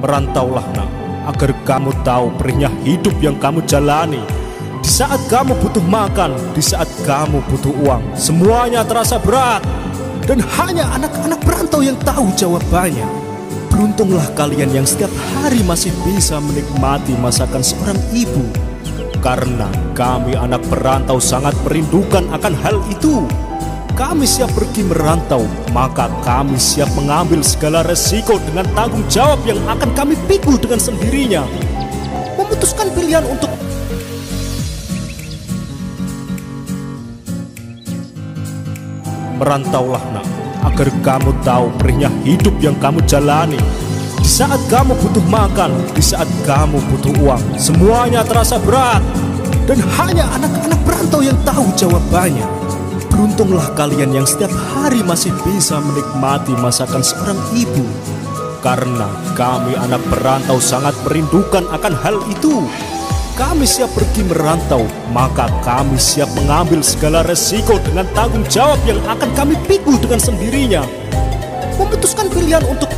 Merantaulah nak, agar kamu tahu perihnya hidup yang kamu jalani. Di saat kamu butuh makan, di saat kamu butuh uang, semuanya terasa berat. Dan hanya anak-anak perantau yang tahu jawabannya. Beruntunglah kalian yang setiap hari masih bisa menikmati masakan seorang ibu. Karena kami anak perantau sangat merindukan akan hal itu. Kami siap pergi merantau, maka kami siap mengambil segala resiko dengan tanggung jawab yang akan kami pikul dengan sendirinya. Memutuskan pilihan untuk Merantaulah nak, agar kamu tahu perihnya hidup yang kamu jalani. Di saat kamu butuh makan, di saat kamu butuh uang, semuanya terasa berat. Dan hanya anak-anak perantau yang tahu jawabannya. Beruntunglah kalian yang setiap hari masih bisa menikmati masakan seorang ibu. Karena kami anak perantau sangat merindukan akan hal itu. Kami siap pergi merantau, maka kami siap mengambil segala resiko dengan tanggung jawab yang akan kami pikul dengan sendirinya. Memutuskan pilihan untuk